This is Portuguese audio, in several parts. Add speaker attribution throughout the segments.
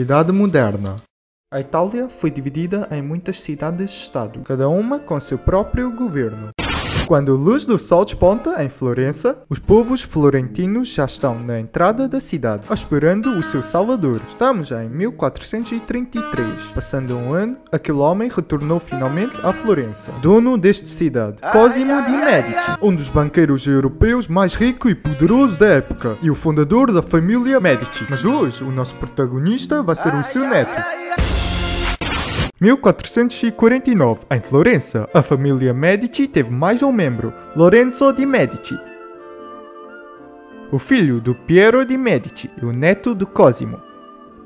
Speaker 1: Idade Moderna A Itália foi dividida em muitas cidades-estado, cada uma com seu próprio governo. Quando a luz do sol desponta em Florença, os povos florentinos já estão na entrada da cidade, esperando o seu salvador. Estamos em 1433. Passando um ano, aquele homem retornou finalmente a Florença, dono desta cidade, Cosimo de Medici, um dos banqueiros europeus mais rico e poderoso da época, e o fundador da família Medici. Mas hoje, o nosso protagonista vai ser o seu neto. 1449, em Florença, a família Medici teve mais um membro, Lorenzo de Medici. O filho do Piero de Medici e o neto de Cosimo.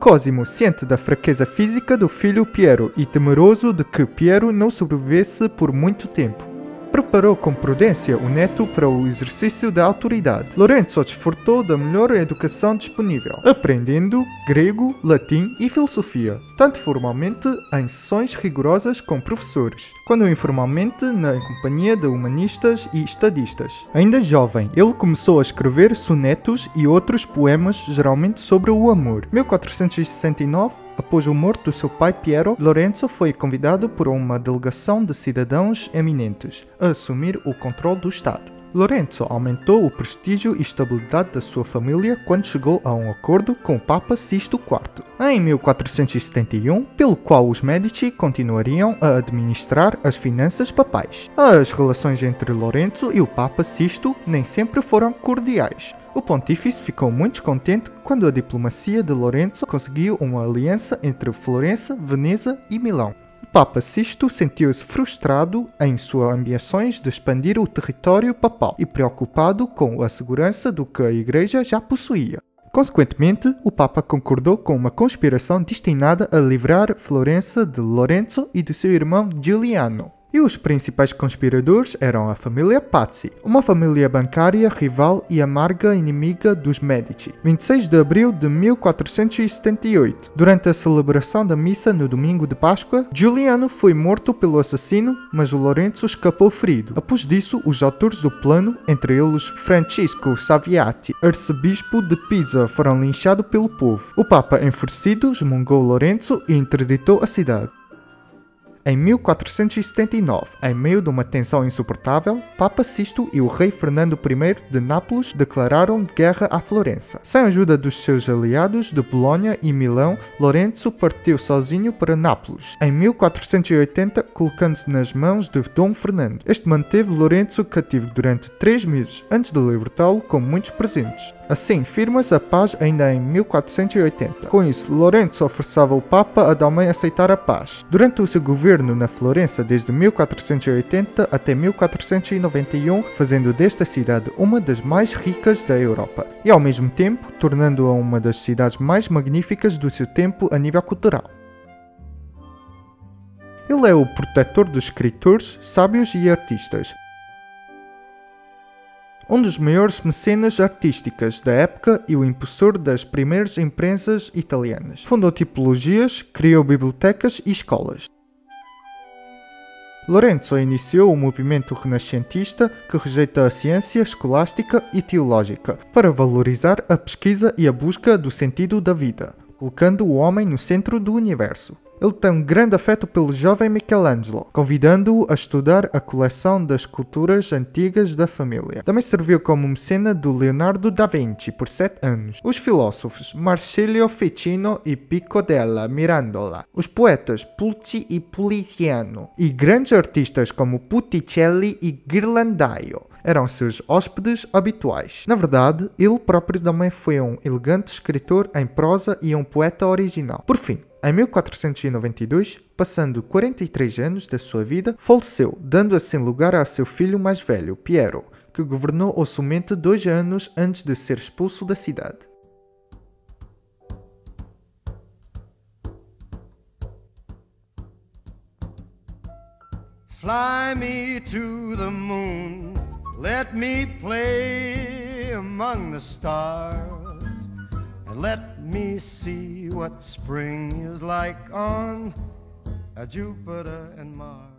Speaker 1: Cosimo, ciente da fraqueza física do filho Piero e temeroso de que Piero não sobrevivesse por muito tempo, preparou com prudência o neto para o exercício da autoridade. Lorenzo desfrutou da melhor educação disponível, aprendendo grego, latim e filosofia, tanto formalmente em sessões rigorosas com professores, quanto informalmente na companhia de humanistas e estadistas. Ainda jovem, ele começou a escrever sonetos e outros poemas, geralmente sobre o amor. 1469 Após o morto do seu pai Piero, Lorenzo foi convidado por uma delegação de cidadãos eminentes a assumir o controle do Estado. Lorenzo aumentou o prestígio e estabilidade da sua família quando chegou a um acordo com o Papa Sisto IV, em 1471, pelo qual os Medici continuariam a administrar as finanças papais. As relações entre Lorenzo e o Papa Sisto nem sempre foram cordiais. O pontífice ficou muito descontente quando a diplomacia de Lorenzo conseguiu uma aliança entre Florença, Veneza e Milão. Papa Sisto sentiu-se frustrado em suas ambições de expandir o território papal e preocupado com a segurança do que a Igreja já possuía. Consequentemente, o Papa concordou com uma conspiração destinada a livrar Florença de Lorenzo e de seu irmão Giuliano. E os principais conspiradores eram a família Pazzi, uma família bancária rival e amarga inimiga dos Medici. 26 de abril de 1478, durante a celebração da missa no domingo de Páscoa, Giuliano foi morto pelo assassino, mas o Lorenzo escapou ferido. Após disso, os autores do plano, entre eles Francisco Saviati, arcebispo de Pisa, foram linchados pelo povo. O Papa, enfurecido, esmungou Lorenzo e interditou a cidade. Em 1479, em meio de uma tensão insuportável, Papa Sisto e o rei Fernando I de Nápoles declararam guerra à Florença. Sem a ajuda dos seus aliados de Bolonha e Milão, Lorenzo partiu sozinho para Nápoles, em 1480, colocando-se nas mãos de Dom Fernando. Este manteve Lorenzo cativo durante três meses, antes de libertá-lo com muitos presentes. Assim, firma-se a paz ainda em 1480. Com isso, Lorenzo forçava o Papa a também aceitar a paz. Durante o seu governo na Florença desde 1480 até 1491, fazendo desta cidade uma das mais ricas da Europa e ao mesmo tempo tornando-a uma das cidades mais magníficas do seu tempo a nível cultural. Ele é o protetor dos escritores, sábios e artistas, um dos maiores mecenas artísticas da época e o impulsor das primeiras imprensas italianas. Fundou tipologias, criou bibliotecas e escolas. Lorenzo iniciou o movimento renascentista que rejeita a ciência escolástica e teológica para valorizar a pesquisa e a busca do sentido da vida, colocando o homem no centro do universo. Ele tem um grande afeto pelo jovem Michelangelo, convidando-o a estudar a coleção das esculturas antigas da família. Também serviu como mecena do Leonardo da Vinci por sete anos. Os filósofos Marsilio Ficino e Pico della Mirandola, os poetas Pulci e Poliziano, e grandes artistas como Botticelli e Ghirlandaio eram seus hóspedes habituais. Na verdade, ele próprio também foi um elegante escritor em prosa e um poeta original. Por fim, em 1492, passando 43 anos da sua vida, faleceu, dando assim lugar a seu filho mais velho, Piero, que governou somente dois anos antes de ser expulso da cidade. Fly me to the moon, let me play among the stars, let me see what spring is like on a Jupiter and Mars.